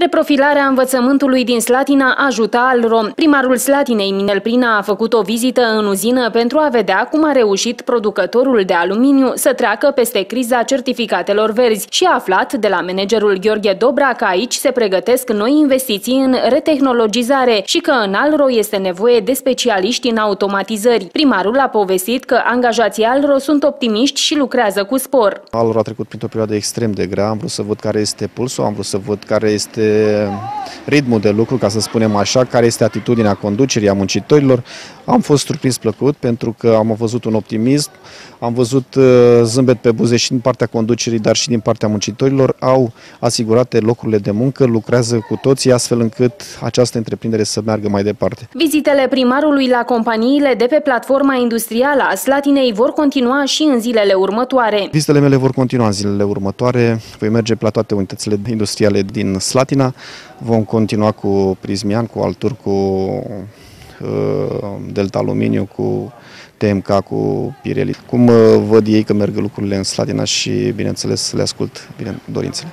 Reprofilarea învățământului din Slatina ajută Alro. Primarul Slatinei, Minel Prina, a făcut o vizită în uzină pentru a vedea cum a reușit producătorul de aluminiu să treacă peste criza certificatelor verzi și a aflat de la managerul Gheorghe Dobra că aici se pregătesc noi investiții în retehnologizare și că în Alro este nevoie de specialiști în automatizări. Primarul a povestit că angajații Alro sunt optimiști și lucrează cu spor. Alro a trecut printr-o perioadă extrem de grea, am vrut să văd care este pulsul, am vrut să văd care este ritmul de lucru, ca să spunem așa, care este atitudinea conducerii a muncitorilor. Am fost surprins plăcut pentru că am văzut un optimism, am văzut uh, zâmbet pe buze și din partea conducerii, dar și din partea muncitorilor. Au asigurate locurile de muncă, lucrează cu toții astfel încât această întreprindere să meargă mai departe. Vizitele primarului la companiile de pe platforma industrială a Slatinei vor continua și în zilele următoare. Vizitele mele vor continua în zilele următoare. Voi merge la toate unitățile industriale din Slatina. Vom continua cu Prismian, cu Altur, cu uh, Delta Aluminiu, cu TMK, cu Pirelli. Cum uh, văd ei că merg lucrurile în Slatina și, bineînțeles, le ascult bine, dorințele.